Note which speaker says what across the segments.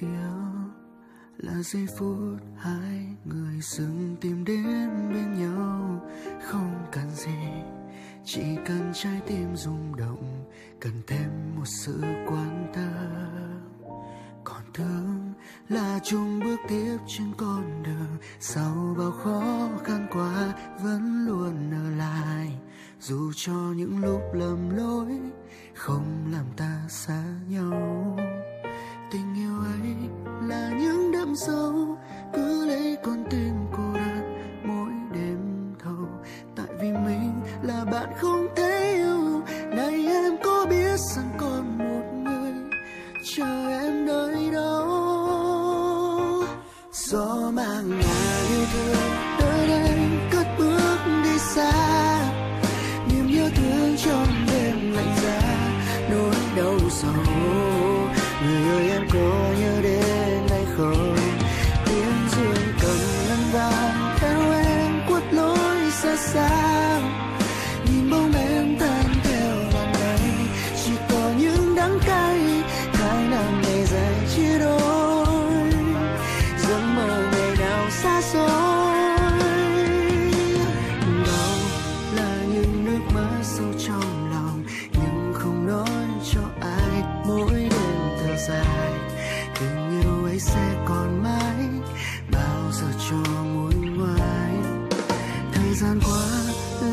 Speaker 1: yêu. Là giây phút hai người dừng tìm đến bên nhau. Không cần gì, chỉ cần trái tim rung động, cần thêm một sự quan tâm. Còn thương là chung bước tiếp trên con đường. Sau bao khó khăn qua, vẫn luôn ở lại. Dù cho những lúc lầm lỗi, không làm ta xa chờ em nơi đó gió mang ngả yêu thương nơi đây cất bước đi xa. Niềm nhớ thương trong đêm lạnh giá, nỗi đau sầu. Người ơi, em có nhớ đến hay không? Tiếng dương cầm ngân vang theo em quất lối xa xa. Sẽ còn mãi, bao giờ cho muôn ngoài thời gian qua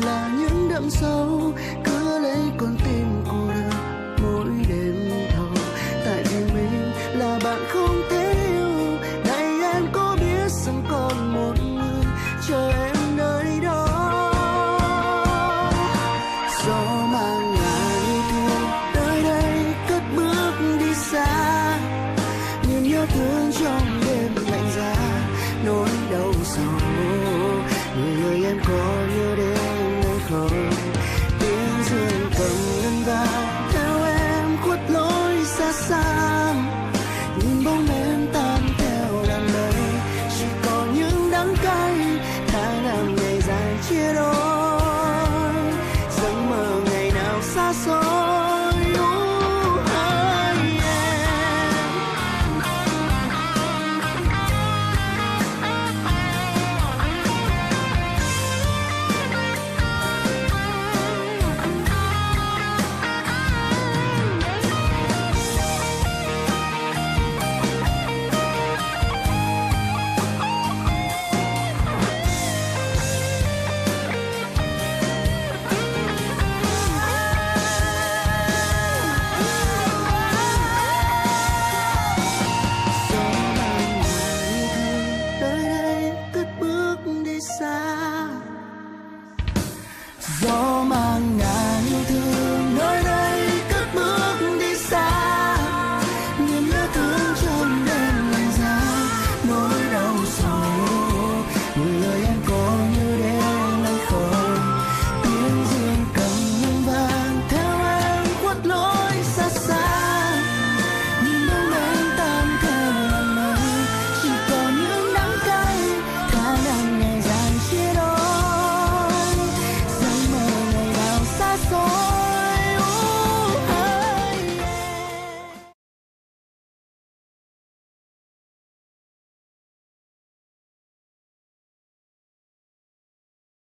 Speaker 1: là những đậm sâu, cứ lấy con tim dương